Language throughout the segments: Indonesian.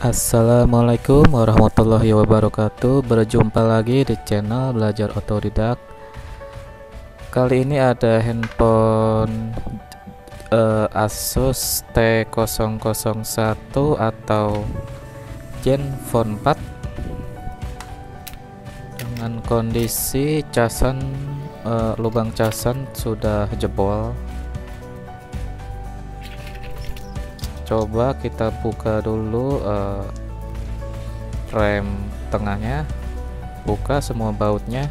Assalamualaikum warahmatullahi wabarakatuh. Berjumpa lagi di channel Belajar Otodidak. Kali ini ada handphone uh, Asus T001 atau Zenfone 4 Dengan kondisi casan uh, lubang casan sudah jebol coba kita buka dulu uh, rem tengahnya. Buka semua bautnya.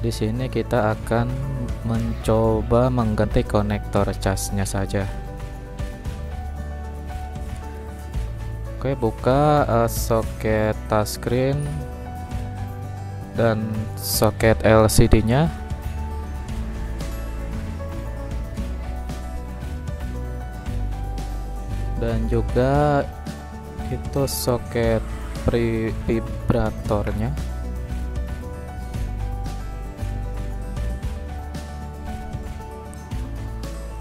Di sini kita akan mencoba mengganti konektor casnya saja Oke buka uh, soket touchscreen dan soket LCD nya dan juga itu soket vibratornya.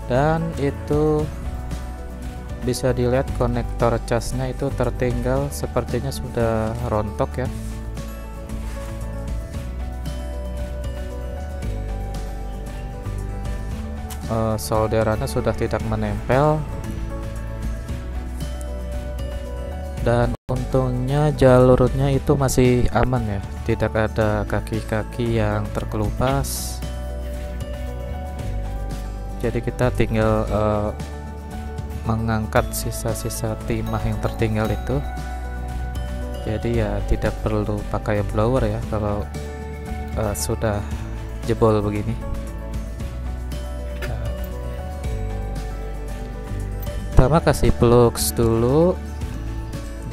Dan itu bisa dilihat konektor casnya itu tertinggal sepertinya sudah rontok ya. Uh, solderannya sudah tidak menempel. Dan untungnya jalurnya itu masih aman ya tidak ada kaki-kaki yang terkelupas. Jadi kita tinggal uh, mengangkat sisa-sisa timah yang tertinggal itu. Jadi ya tidak perlu pakai blower ya kalau uh, sudah jebol begini. Pertama kasih plugs dulu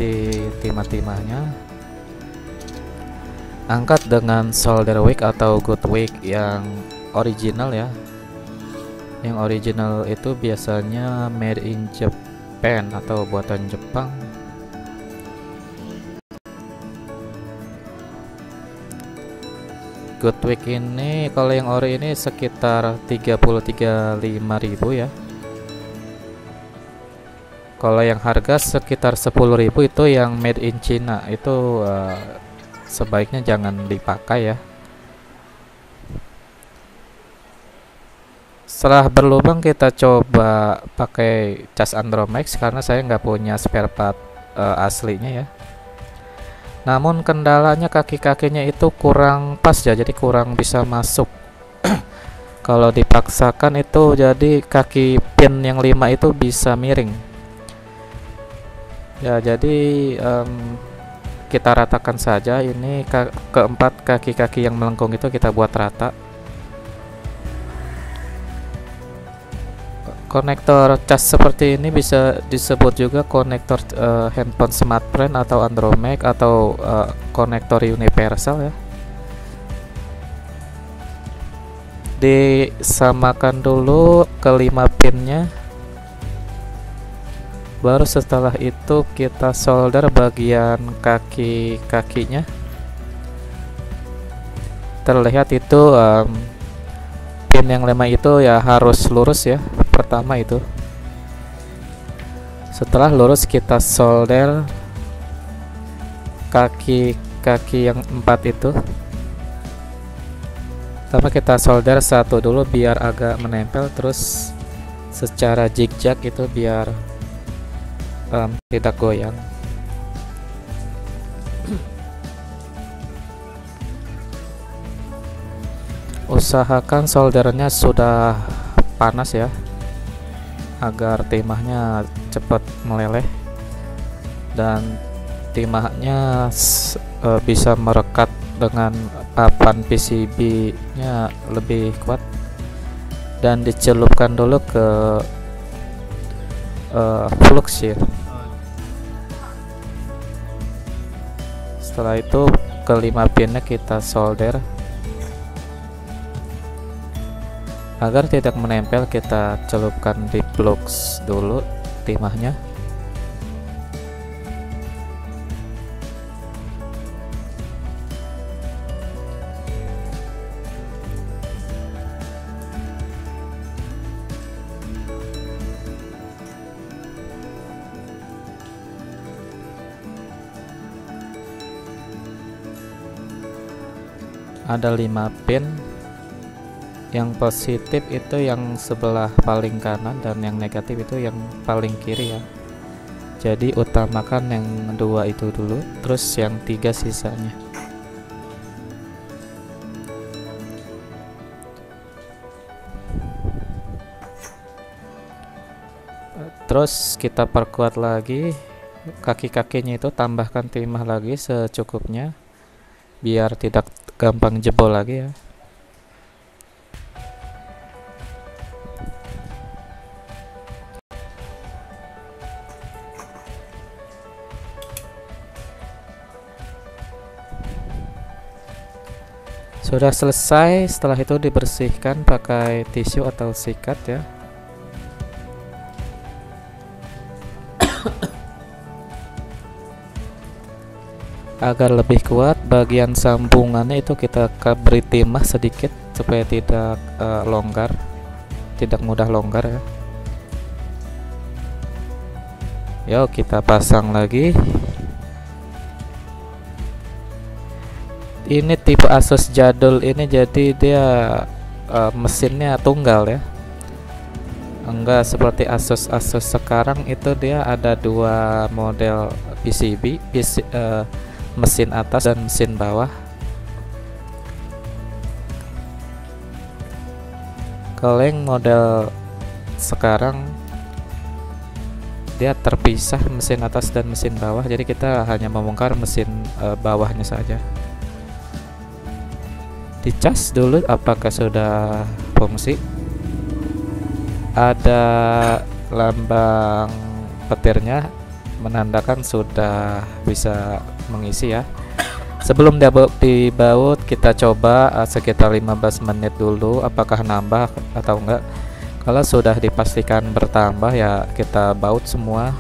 di timah-timahnya. Angkat dengan solder wick atau good wick yang original ya yang original itu biasanya made in Japan atau buatan Jepang. Goodwick ini kalau yang ori ini sekitar 33.500 ya. Kalau yang harga sekitar 10.000 itu yang made in China. Itu uh, sebaiknya jangan dipakai ya setelah berlubang kita coba pakai cas Andromax karena saya nggak punya spare part uh, aslinya ya. Namun kendalanya kaki-kakinya itu kurang pas ya jadi kurang bisa masuk. Kalau dipaksakan itu jadi kaki pin yang lima itu bisa miring. Ya jadi um, kita ratakan saja. Ini ke keempat kaki-kaki yang melengkung itu kita buat rata konektor cas seperti ini bisa disebut juga konektor uh, handphone smartphone atau Andromax atau uh, konektor universal ya. Disamakan dulu kelima pinnya. Baru setelah itu kita solder bagian kaki-kakinya. Terlihat itu um, pin yang lima itu ya harus lurus ya pertama itu. Setelah lurus kita solder kaki-kaki yang empat itu. Pertama kita solder satu dulu biar agak menempel terus secara zigzag itu biar um, tidak goyang. Usahakan soldernya sudah panas ya agar timahnya cepat meleleh dan timahnya uh, bisa merekat dengan papan PCB nya lebih kuat dan dicelupkan dulu ke uh, flux ya. Setelah itu kelima pinnya kita solder agar tidak menempel kita celupkan di blok dulu timahnya. Ada 5 pin yang positif itu yang sebelah paling kanan dan yang negatif itu yang paling kiri ya. Jadi utamakan yang dua itu dulu terus yang tiga sisanya. Terus kita perkuat lagi kaki-kakinya itu tambahkan timah lagi secukupnya biar tidak gampang jebol lagi ya sudah selesai setelah itu dibersihkan pakai tisu atau sikat ya. Agar lebih kuat bagian sambungannya itu kita beri timah sedikit supaya tidak uh, longgar. Tidak mudah longgar ya. Yuk kita pasang lagi ini tipe Asus jadul ini jadi dia uh, mesinnya tunggal ya. Enggak seperti Asus Asus sekarang itu dia ada dua model PCB PC, uh, mesin atas dan mesin bawah. Kaleng model sekarang dia terpisah mesin atas dan mesin bawah jadi kita hanya membongkar mesin uh, bawahnya saja dicas dulu apakah sudah fungsi. Ada lambang petirnya menandakan sudah bisa mengisi ya. Sebelum dibaut kita coba uh, sekitar 15 menit dulu apakah nambah atau enggak. Kalau sudah dipastikan bertambah ya kita baut semua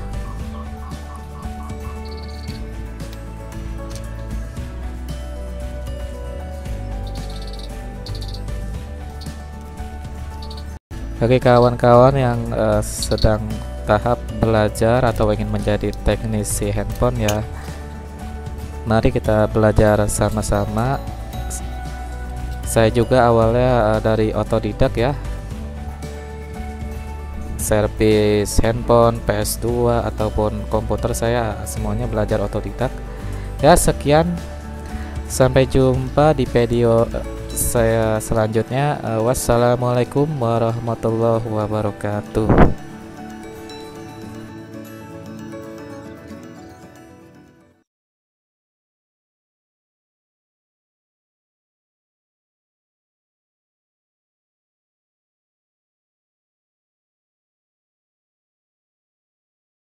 bagi kawan-kawan yang uh, sedang tahap belajar atau ingin menjadi teknisi handphone ya mari kita belajar sama-sama. Saya juga awalnya uh, dari otodidak ya. Servis handphone PS2 ataupun komputer saya semuanya belajar otodidak. Ya sekian. Sampai jumpa di video saya selanjutnya uh, wassalamualaikum warahmatullahi wabarakatuh